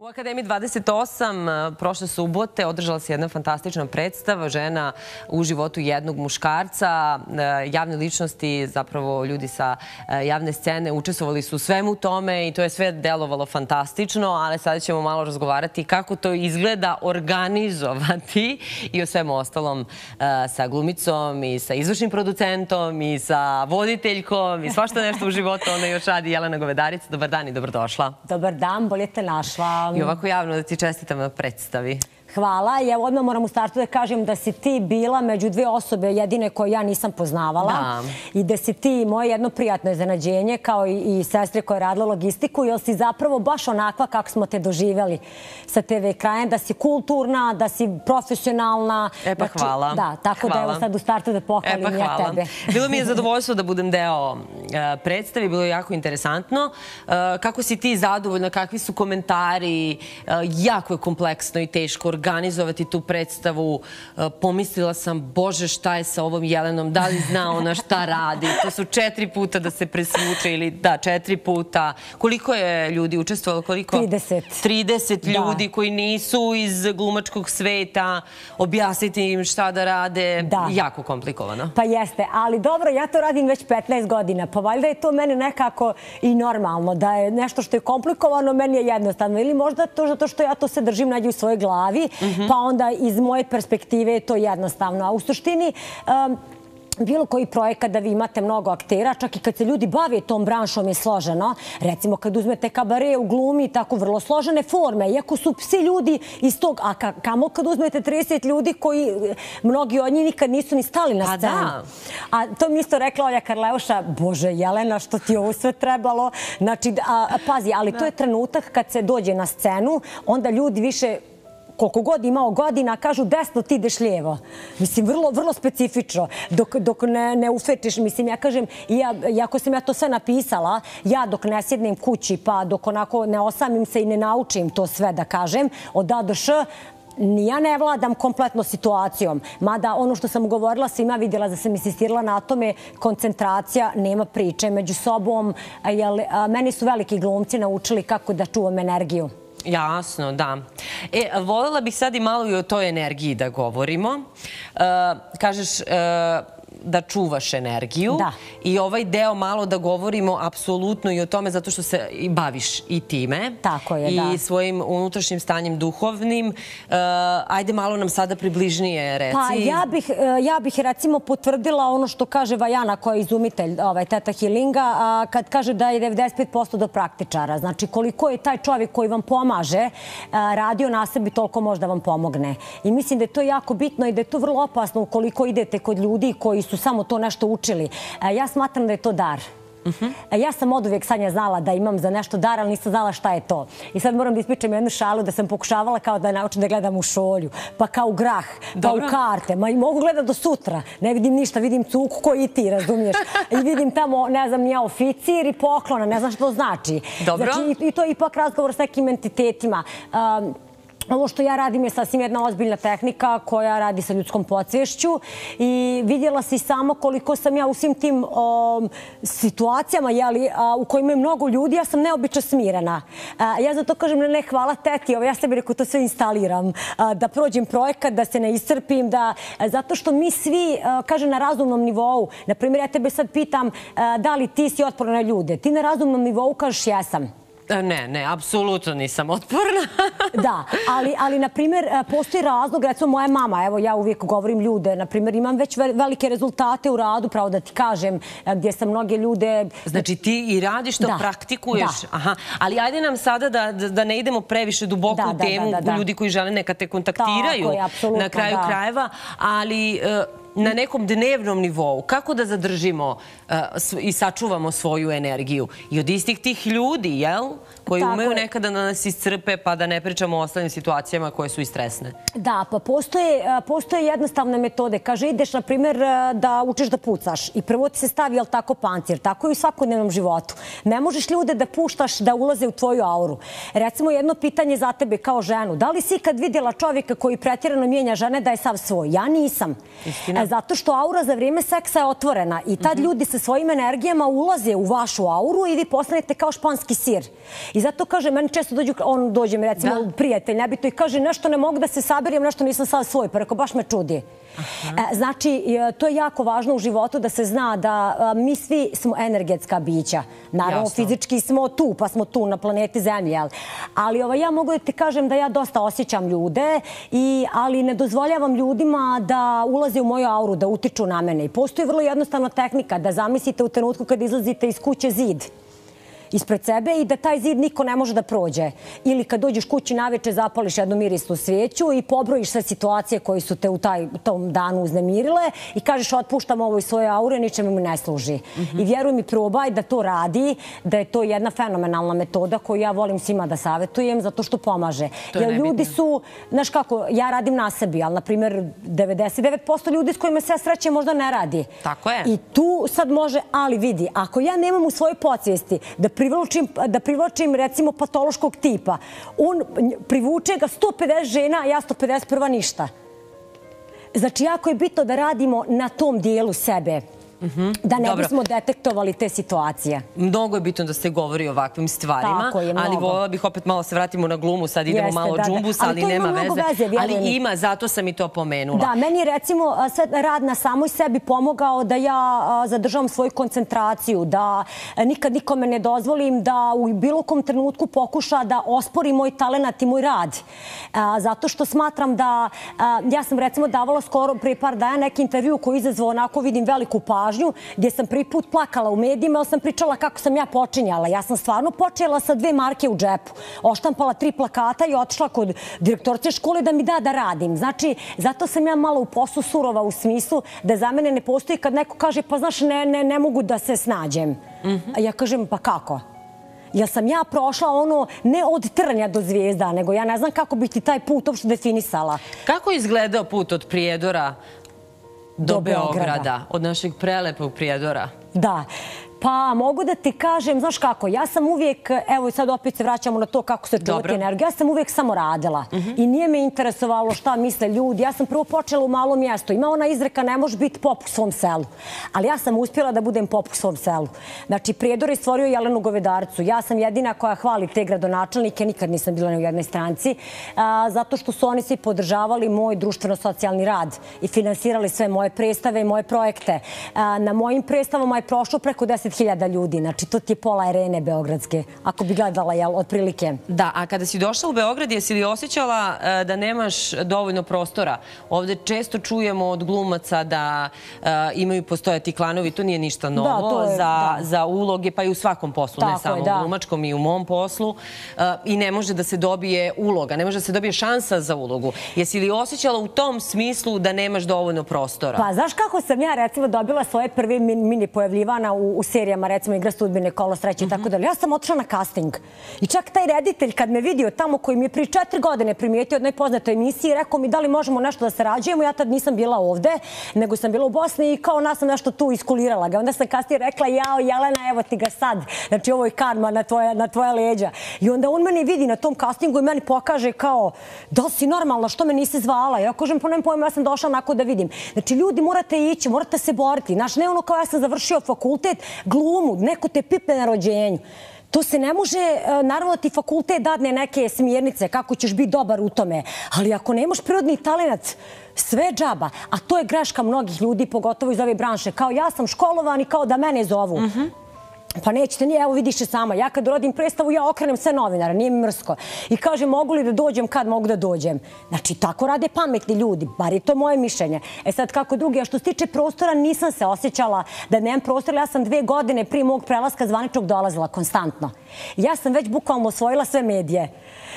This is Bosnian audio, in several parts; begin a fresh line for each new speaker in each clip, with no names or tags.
U Akademiji 28 e, prošle subote održala se jedna fantastična predstava žena u životu jednog muškarca. E, javne ličnosti, zapravo ljudi sa e, javne scene, učestvovali su svemu tome i to je sve delovalo fantastično, ali sada ćemo malo razgovarati kako to izgleda organizovati i o svemu ostalom sa glumicom i sa izvršnim producentom i sa voditeljkom i svašta nešto u životu. Ona još radi Jelena Govedarica. Dobar dan i dobrodošla.
Dobar dan, bolje te našla
i ovako javno da ti čestitam na predstavi.
Hvala. I evo odmah moram u startu da kažem da si ti bila među dve osobe jedine koje ja nisam poznavala. I da si ti moje jedno prijatno iznenađenje kao i sestre koje je radila logistiku. Jer si zapravo baš onakva kako smo te doživjeli sa TV krajem. Da si kulturna, da si profesionalna.
E pa znači, hvala.
Da, tako da evo sad u startu da pohvalim
e pa
ja tebe.
Bilo mi je zadovoljstvo da budem deo e, predstavi. Bilo je jako interesantno. E, kako si ti zadovoljna? Kakvi su komentari? Jako je kompleksno i teško organizovati tu predstavu. E, pomislila sam, bože, šta je sa ovom Jelenom? Da li zna ona šta radi? To su četiri puta da se presvuče ili da, četiri puta. Koliko je ljudi učestvovalo?
30.
30 ljudi koji nisu iz glumačkog sveta. Objasniti im šta da rade. Jako komplikovano.
Pa jeste, ali dobro, ja to radim već 15 godina. Pa valjda je to meni nekako i normalno. Da je nešto što je komplikovano, meni je jednostavno. Ili možda to zato što ja to se držim nađe u svojoj glavi pa onda iz moje perspektive je to jednostavno. A u suštini, bilo koji projekat da vi imate mnogo aktera, čak i kad se ljudi bave tom branšom je složeno. Recimo kad uzmete kabare u glumi, tako vrlo složene forme, iako su svi ljudi iz tog, a kamo kad uzmete 30 ljudi koji, mnogi od njih nikad nisu ni stali na scenu. A to mi isto rekla Olja Karleuša, bože Jelena, što ti ovo sve trebalo. Znači, pazi, ali to je trenutak kad se dođe na scenu, onda ljudi više koliko god imao godina, kažu desno ti ideš lijevo. Mislim, vrlo, vrlo specifično. Dok, dok ne, ne ufetiš, mislim, ja kažem, ja, jako sam ja to sve napisala, ja dok ne sjednem kući, pa dok onako ne osamim se i ne naučim to sve da kažem, od A do Š, ni ja ne vladam kompletno situacijom. Mada ono što sam govorila, svima vidjela da sam insistirala na tome, koncentracija, nema priče među sobom. Jel, meni su veliki glumci naučili kako da čuvam energiju.
Jasno, da. E, voljela bih sad i malo i o toj energiji da govorimo. E, kažeš, e, da čuvaš energiju. I ovaj deo malo da govorimo apsolutno i o tome zato što se i baviš i time.
Tako je, da.
I svojim unutrašnjim stanjem duhovnim. Uh, ajde malo nam sada približnije reci.
Pa ja bih, uh, ja bih recimo potvrdila ono što kaže Vajana koja je izumitelj ovaj, Teta Healinga, kad kaže da je 95% do praktičara. Znači koliko je taj čovjek koji vam pomaže uh, radio na sebi, toliko možda vam pomogne. I mislim da je to jako bitno i da je to vrlo opasno ukoliko idete kod ljudi koji su samo to nešto učili. E, ja smatram da je to dar. E, ja sam od uvijek sanja znala da imam za nešto dar, ali nisam znala šta je to. I sad moram da ispričam jednu šalu da sam pokušavala kao da naučim da gledam u šolju, pa kao u grah, pa u karte. Ma i mogu gledati do sutra. Ne vidim ništa, vidim cuku koji ti, razumiješ. I vidim tamo, ne znam, nije oficir i poklona, ne znam što to znači.
Dobro.
Znači, i to je ipak razgovor s nekim entitetima. Ovo što ja radim je sasvim jedna ozbiljna tehnika koja radi sa ljudskom podsvješću i vidjela si samo koliko sam ja u svim tim um, situacijama u kojima je mnogo ljudi, ja sam neobično smirena. Ja zato kažem ne hvala teti, ovo, ja sebi rekao to sve instaliram, da prođem projekat, da se ne iscrpim, zato što mi svi, kaže na razumnom nivou, na primjer ja tebe sad pitam da li ti si otporna na ljude, ti na razumnom nivou kažeš jesam.
Ja ne, ne, apsolutno nisam otporna.
Da, ali, ali na primjer, e, postoji razlog, recimo moja mama, evo ja uvijek govorim ljude, na primjer, imam već velike rezultate u radu, pravo da ti kažem, e, gdje sam mnoge ljude...
Znači ti i radiš to, praktikuješ.
Da.
Aha. Ali ajde nam sada da, da ne idemo previše duboko u temu, ljudi koji žele neka te kontaktiraju na kraju krajeva, ali na nekom dnevnom nivou, kako da zadržimo uh, i sačuvamo svoju energiju? I od istih tih ljudi, jel? Koji umeju nekada da nas iscrpe, pa da ne pričamo o ostalim situacijama koje su i stresne.
Da, pa postoje, postoje jednostavne metode. Kaže, ideš, na primjer, uh, da učiš da pucaš i prvo ti se stavi, jel tako, pancir. Tako i u svakodnevnom životu. Ne možeš ljude da puštaš da ulaze u tvoju auru. Recimo, jedno pitanje za tebe kao ženu. Da li si ikad vidjela čovjeka koji pretjerano mijenja žene da je sav svoj? Ja nisam.
Istina.
E, zato što aura za vrijeme seksa je otvorena i tad mhm. ljudi sa svojim energijama ulaze u vašu auru i vi postanete kao španski sir. I zato kaže, meni često dođu, on dođe mi recimo prijatelj, nebito i kaže nešto ne mogu da se saberijem, nešto nisam sad svoj, pa rekao, baš me čudi. E, znači, to je jako važno u životu da se zna da mi svi smo energetska bića. Naravno, fizički smo tu, pa smo tu na planeti Zemlje. Ali ovaj, ja mogu da ti kažem da ja dosta osjećam ljude, ali ne dozvoljavam ljudima da ulaze u moju auru, da utiču na mene. I postoji vrlo jednostavna tehnika da zamislite u trenutku kad izlazite iz kuće zid ispred sebe i da taj zid niko ne može da prođe. Ili kad dođeš kući naveče, zapališ jednu mirisnu svijeću i pobrojiš sve situacije koje su te u taj, tom danu uznemirile i kažeš otpuštam ovo iz svoje aure, ničem mi ne služi. I vjeruj mi, probaj da to radi, da je to jedna fenomenalna metoda koju ja volim svima da savjetujem zato što pomaže. Jer ljudi su, znaš kako, ja radim na sebi, ali na primjer 99% ljudi s kojima se sreće možda ne radi.
Tako je.
I tu sad može, ali vidi, ako ja nemam u svojoj podsvijesti da privlačim, da privlačim recimo patološkog tipa. On privuče ga 150 žena, a ja 151 ništa. Znači, jako je bitno da radimo na tom dijelu sebe. Mhm. Da ne bismo detektovali te situacije.
Mnogo je bitno da se govori o ovakvim stvarima, ali voljela bih opet malo se vratimo na glumu, sad idemo malo džumbus, ali nema veze. Ali ima, zato sam i to pomenula.
Da, meni je recimo rad na samoj sebi pomogao da ja zadržavam svoju koncentraciju, da nikad nikome ne dozvolim da u bilo kom trenutku pokuša da ospori moj talent i moj rad. Zato što smatram da, ja sam recimo davala skoro prije par dana neki intervju koji izazvao onako vidim veliku pažnju pažnju, gdje sam prvi put plakala u medijima, ali sam pričala kako sam ja počinjala. Ja sam stvarno počela sa dve marke u džepu. Oštampala tri plakata i otišla kod direktorce škole da mi da da radim. Znači, zato sam ja malo u poslu surova u smislu da za mene ne postoji kad neko kaže pa znaš ne, ne, ne mogu da se snađem. Mhm. A ja kažem pa kako? Ja sam ja prošla ono ne od trnja do zvijezda, nego ja ne znam kako bi ti taj put uopšte definisala.
Kako je izgledao put od Prijedora do Beograda, od našeg prelepog prijedora.
Da. Pa mogu da ti kažem, znaš kako, ja sam uvijek, evo i sad opet se vraćamo na to kako se čuvati energiju, ja sam uvijek samo radila mhm. i nije me interesovalo šta misle ljudi. Ja sam prvo počela u malo mjesto. Ima ona izreka, ne može biti pop u svom selu. Ali ja sam uspjela da budem pop u svom selu. Znači, Prijedor je stvorio Jelenu Govedarcu. Ja sam jedina koja hvali te gradonačelnike, nikad nisam bila u jednoj stranci, zato što su oni svi podržavali moj društveno-socijalni rad i finansirali sve moje predstave i moje projekte. Na mojim predstavama je prošlo preko 10 10.000 ljudi. Znači, to ti je pola arene Beogradske, ako bi gledala, jel, otprilike.
Da, a kada si došla u Beograd, jesi li osjećala e, da nemaš dovoljno prostora? Ovde često čujemo od glumaca da e, imaju postojati klanovi, to nije ništa novo za uloge, pa i u svakom poslu, ne samo u glumačkom i u mom poslu. E, I ne može da se dobije uloga, ne može da se dobije šansa za ulogu. Jesi li osjećala u tom smislu da nemaš dovoljno prostora?
Pa, znaš kako sam ja, recimo, dobila svoje prve mini pojavljivana u seriji serijama, recimo Igra sudbine, Kolo sreće i tako dalje. Ja sam otišla na casting. I čak taj reditelj kad me vidio tamo koji mi je prije četiri godine primijetio od najpoznatoj emisiji, rekao mi da li možemo nešto da sarađujemo. Ja tad nisam bila ovde, nego sam bila u Bosni i kao nas sam nešto tu iskulirala ga. Onda sam kasnije rekla, jao Jelena, evo ti ga sad. Znači ovo je karma na tvoja, na tvoje leđa. I onda on meni vidi na tom castingu i meni pokaže kao, da si normalna, što me nisi zvala? Ja kažem, pa po nema pojma, ja sam došla onako da vidim. Znači ljudi morate ići, morate se boriti. Znaš, ne ono kao ja sam završio fakultet, glumu, neko te pipe na rođenju. To se ne može, eh, naravno ti fakultet dadne neke smjernice kako ćeš biti dobar u tome, ali ako nemaš prirodni talenat, sve džaba. A to je greška mnogih ljudi, pogotovo iz ove branše. Kao ja sam školovan i kao da mene zovu. Mhm. Pa nećete, nije, evo vidiš sama. Ja kad rodim predstavu, ja okrenem sve novinara, nije mi mrsko. I kaže, mogu li da dođem kad mogu da dođem? Znači, tako rade pametni ljudi, bar je to moje mišljenje. E sad, kako drugi, a što se tiče prostora, nisam se osjećala da nemam prostora. Ja sam dve godine prije mog prelaska zvaničnog dolazila konstantno. Ja sam već bukvalno osvojila sve medije.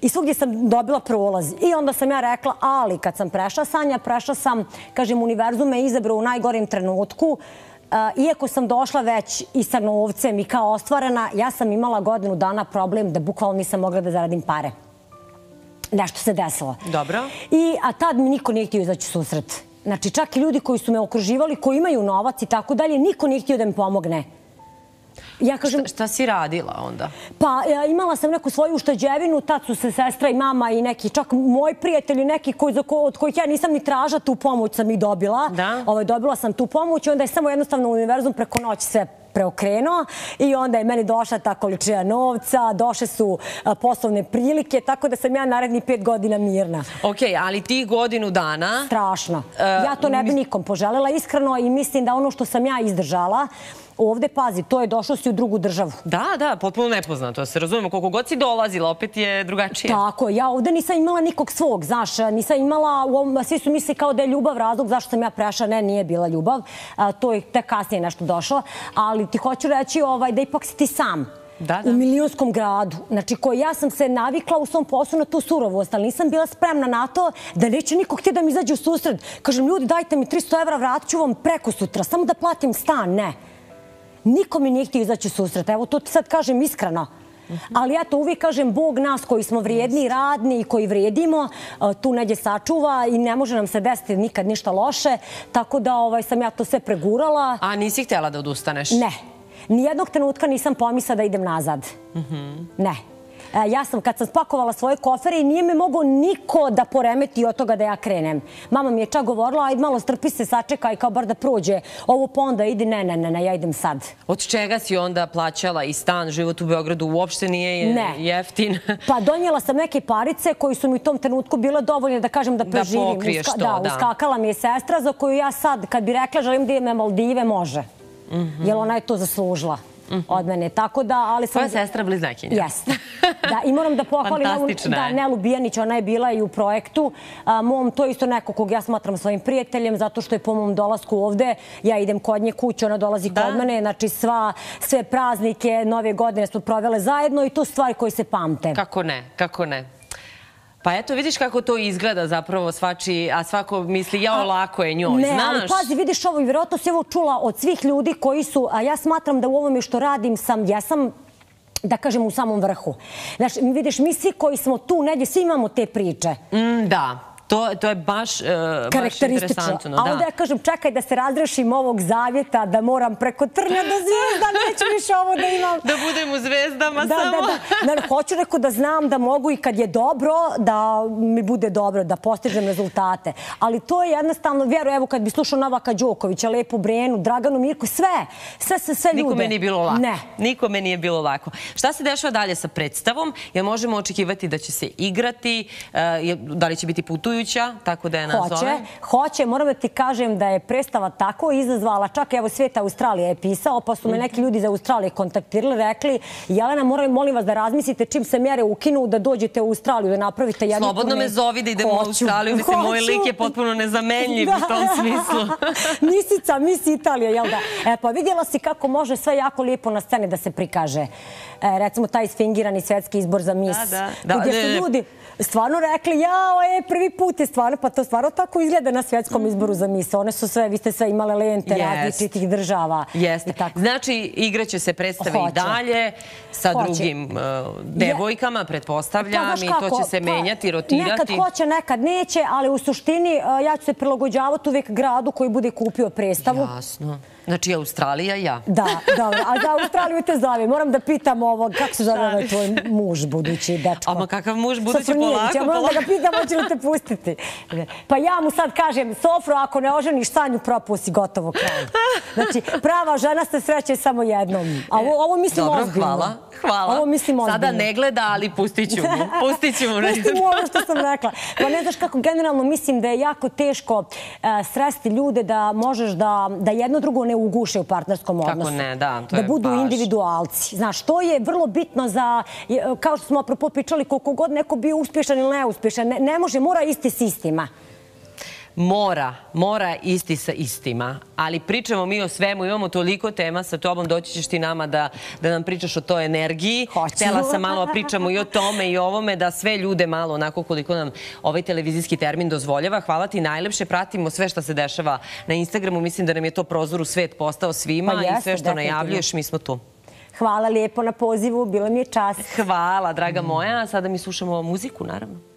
I svugdje sam dobila prolaz. I onda sam ja rekla, ali kad sam prešla sanja, prešla sam, kažem, univerzum me izabrao u najgorim trenutku, iako sam došla već i sa novcem i kao ostvarena, ja sam imala godinu dana problem da bukvalno nisam mogla da zaradim pare. Nešto se desilo.
Dobro.
I, a tad mi niko nije htio izaći susret. Znači, čak i ljudi koji su me okruživali, koji imaju novac i tako dalje, niko nije htio da mi pomogne. Ja kažem...
Šta si radila onda?
Pa imala sam neku svoju ušteđevinu, tad su se sestra i mama i neki, čak moji prijatelji, neki od kojih ja nisam ni traža tu pomoć sam i dobila. Da? Ovaj, dobila sam tu pomoć i onda je samo jednostavno univerzum preko noći sve preokrenuo i onda je meni došla ta količina novca, došle su poslovne prilike, tako da sam ja naredni pet godina mirna.
Ok, ali ti godinu dana...
Strašno. Ja to ne bi nikom poželjela iskreno i mislim da ono što sam ja izdržala, Ovde, pazi, to je došlo si u drugu državu.
Da, da, potpuno nepoznato. Se razumemo, koliko god si dolazila, opet je drugačije.
Tako, ja ovde nisam imala nikog svog, znaš, nisam imala, svi su misli kao da je ljubav razlog zašto sam ja prešla, ne, nije bila ljubav. To je tek kasnije nešto došlo. Ali ti hoću reći ovaj, da ipak si ti sam. Da, da. u milijunskom gradu. Znači, koji ja sam se navikla u svom poslu na tu surovost, ali nisam bila spremna na to da neće niko htje da mi izađe u susred. Kažem, ljudi, dajte mi 300 evra, vratit ću vam preko sutra, samo da platim stan. Ne. Niko mi nije htio izaći susret. Evo, to sad kažem iskreno. Ali ja to uvijek kažem, Bog nas koji smo vrijedni, radni i koji vrijedimo, tu neđe sačuva i ne može nam se desiti nikad ništa loše. Tako da ovaj, sam ja to sve pregurala.
A nisi htjela da odustaneš?
Ne. Nijednog trenutka nisam pomisla da idem nazad. Ne. E, ja sam, kad sam spakovala svoje kofere i nije me mogo niko da poremeti od toga da ja krenem. Mama mi je čak govorila, ajde malo strpi se, sačekaj kao bar da prođe. Ovo pa onda idi, ne, ne, ne, ne, ja idem sad.
Od čega si onda plaćala i stan, život u Beogradu uopšte nije jeftin?
Pa donijela sam neke parice koji su mi u tom trenutku bile dovoljne da kažem da preživim.
Da pokriješ to,
da. Uskakala mi je sestra za koju ja sad, kad bi rekla želim da ime Maldive, može. Jer ona je to zaslužila. Mhm. od mene. Tako da, ali
sam... Tvoja sestra bliznakinja.
Jeste. Da, i moram da pohvalim da Nelu Bijanić, ona je bila i u projektu. Mom, to je isto neko kog ja smatram svojim prijateljem, zato što je po mom dolasku ovde, ja idem kod nje kuće, ona dolazi kod mene, znači sva, sve praznike, nove godine smo provele zajedno i to stvari koje se pamte.
Kako ne, kako ne. Pa eto, vidiš kako to izgleda zapravo svači, a svako misli, jao, lako je njoj,
znaš? Ne, ali pazi, vidiš ovo i vjerojatno si ovo čula od svih ljudi koji su, a ja smatram da u ovome što radim sam, ja sam da kažem, u samom vrhu. Znaš, vidiš, mi svi koji smo tu, negdje, svi imamo te priče.
Mm, da. To, to je baš, uh, baš interesantno.
A onda ja kažem, čekaj da se razrešim ovog zavjeta, da moram preko trnja do zvijezda, neću više ovo da imam.
Da budem u zvijezdama da, samo.
Da, da, da. Hoću neko da znam da mogu i kad je dobro, da mi bude dobro, da postižem rezultate. Ali to je jednostavno, vjeru, evo kad bi slušao Novaka Đokovića, Lepu Brenu, Draganu Mirku, sve, sve, sve, sve ljude.
Nikome nije bilo lako. Ne. Nikome nije bilo lako. Šta se dešava dalje sa predstavom? Jel možemo očekivati da će se igrati? Uh, da li će biti putuju ohrabrujuća, tako da je nazove.
Hoće, hoće. Moram da ti kažem da je predstava tako izazvala, čak evo Sveta Australija je pisao, pa su me neki ljudi iz Australije kontaktirali, rekli, Jelena, molim vas da razmislite čim se mjere ukinu, da dođete u Australiju, da napravite jednu
Slobodno me zovi da idemo u Australiju, mislim, moj lik je potpuno nezamenljiv u tom smislu.
Misica, mis Italija, jel da? E, pa vidjela si kako može sve jako lijepo na sceni da se prikaže. E, recimo, taj sfingirani svetski izbor za mis. Da, da. Gdje su ljudi stvarno rekli, jao, je, prvi put je stvarno, pa to stvarno tako izgleda na svjetskom izboru za mise. One su sve, vi ste sve imale lente različitih država.
Jeste. Znači, igraće se predstave i dalje sa drugim uh, devojkama, pretpostavljam, pa, i to će se pa, menjati, rotirati.
Nekad hoće, nekad neće, ali u suštini uh, ja ću se prilagođavati uvijek gradu koji bude kupio predstavu.
Jasno. Znači, Australija ja.
Da, dobro. A za Australiju te zove. Moram da pitam ovo, kako se zove ovaj tvoj muž budući, dečko?
Ama kakav muž budući polako?
Moram da ga pitam, hoće li te pustiti. Pa ja mu sad kažem, Sofro, ako ne oženiš Sanju, propusi gotovo kraj. Znači, prava žena se sreće samo jednom. A ovo, ovo mislim
dobro,
ozbiljno.
hvala. Hvala.
Ovo mislim ozbiljno.
Sada ne gleda, ali pustit ću mu. Pustit ću mu.
Pustit mu ovo što sam rekla. Pa ne znaš kako generalno mislim da je jako teško uh, sresti ljude da možeš da, da jedno drugo ne uguše u partnerskom odnosu.
Kako ne, da.
Da budu individualci. Znaš, to je vrlo bitno za, kao što smo apropo pričali, koliko god neko bio uspješan ili neuspješan, ne, ne može, mora isti s istima
mora, mora isti sa istima. Ali pričamo mi o svemu, imamo toliko tema sa tobom, doći ćeš ti nama da, da nam pričaš o toj energiji.
Hoću.
Htjela sam malo pričamo i o tome i o ovome, da sve ljude malo onako koliko nam ovaj televizijski termin dozvoljava. Hvala ti najlepše, pratimo sve što se dešava na Instagramu. Mislim da nam je to prozor u svet postao svima pa i sve što najavljuješ, mi smo tu.
Hvala lijepo na pozivu, bilo mi je čast.
Hvala, draga moja. Sada mi slušamo muziku, naravno.